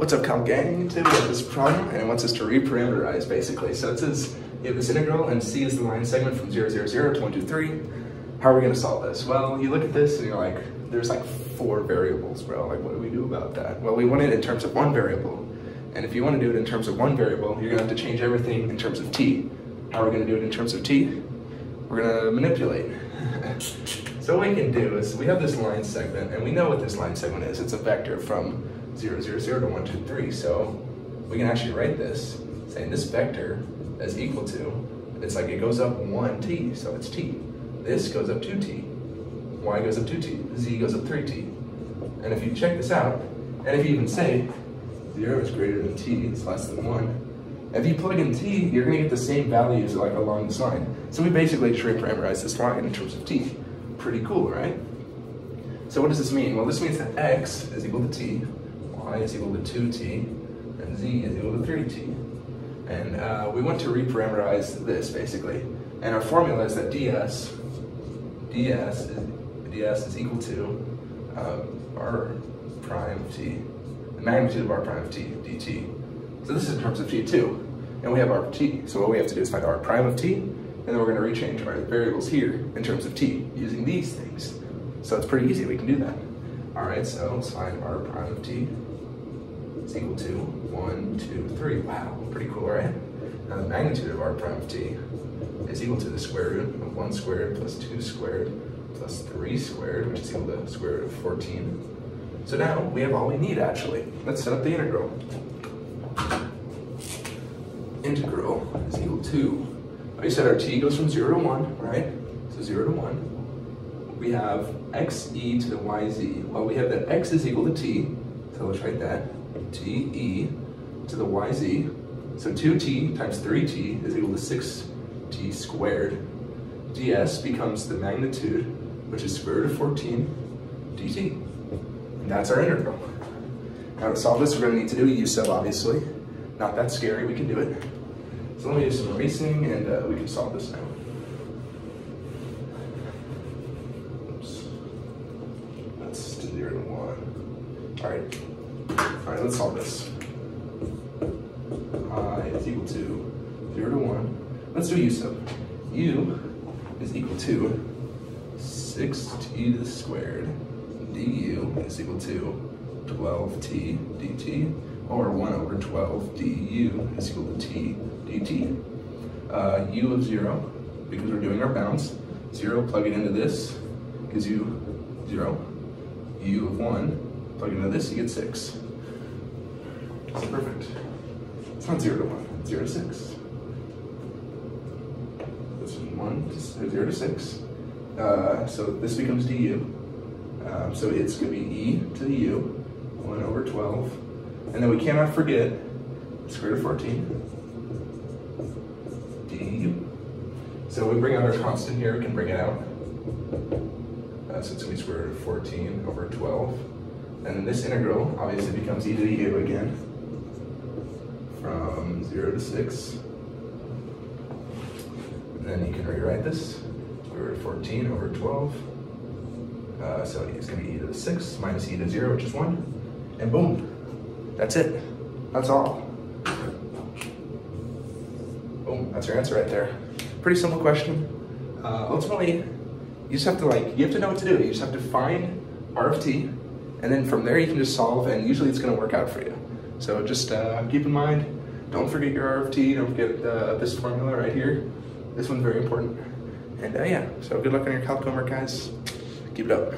What's up, Cal Gang? Today we have this problem, and it wants us to reparameterize, basically. So it says you have this integral, and c is the line segment from 0, 0, 0 to 1, 2, 3. How are we going to solve this? Well, you look at this, and you're like, there's like four variables, bro. Like, what do we do about that? Well, we want it in terms of one variable. And if you want to do it in terms of one variable, you're going to have to change everything in terms of t. How are we going to do it in terms of t? We're going to manipulate. so what we can do is, we have this line segment, and we know what this line segment is. It's a vector from 0, 0, 0 to 1, 2, 3. So we can actually write this saying this vector is equal to, it's like it goes up 1t, so it's t. This goes up 2t. Y goes up 2t. Z goes up 3t. And if you check this out, and if you even say 0 is greater than t, it's less than 1, if you plug in t, you're going to get the same values like along this line. So we basically just reparameterize this line in terms of t. Pretty cool, right? So what does this mean? Well, this means that x is equal to t, y is equal to 2t, and z is equal to 3t. And uh, we want to reparameterize this, basically. And our formula is that ds, ds is, ds is equal to um, r prime of t, the magnitude of r prime of t, dt. So this is in terms of t too. And we have r of t. So what we have to do is find r prime of t, and then we're going to rechange our variables here in terms of t using these things. So it's pretty easy, we can do that. All right, so let's find r prime of t is equal to 1, 2, 3. Wow, pretty cool, right? Now the magnitude of r prime of t is equal to the square root of 1 squared plus 2 squared plus 3 squared, which is equal to the square root of 14. So now we have all we need, actually. Let's set up the integral. Integral is equal to, we said our t goes from 0 to 1, right? So 0 to 1. We have xe to the yz. Well, we have that x is equal to t, so let's write that te to the yz. So 2t times 3t is equal to 6t squared. ds becomes the magnitude, which is square root of 14 dt. And that's our integral. Now to solve this, we're going to need to do a u sub, obviously. Not that scary, we can do it. So let me do some erasing, and uh, we can solve this now. Oops. That's 0 to 1. All right. All right, let's solve this. I is equal to 0 to 1. Let's do u sub. u is equal to 6t to the squared du is equal to 12t dt, or 1 over 12 du is equal to t dt. Uh, u of 0, because we're doing our bounds, 0 plug it into this gives you 0. u of 1, plug it into this, you get 6. That's perfect. It's not 0 to 1, 0 to 6. This is 1 to 0 to 6. Uh, so this becomes du. Um, so it's going to be e to the u, 1 over 12. And then we cannot forget square root of 14, du. So we bring out our constant here, we can bring it out. Uh, so it's to be square root of 14 over 12. And then this integral obviously becomes e to the u again from 0 to 6. And then you can rewrite this, square root of 14 over 12. Uh, so it's going to be e to the 6 minus e to 0, which is 1. And boom, that's it. That's all. Boom, that's your answer right there. Pretty simple question. Uh, ultimately, you just have to like, you have to know what to do. You just have to find r of t, and then from there you can just solve, and usually it's going to work out for you. So just uh, keep in mind, don't forget your r of t, don't forget uh, this formula right here. This one's very important. And uh, yeah, so good luck on your calc homework, guys. Keep it up.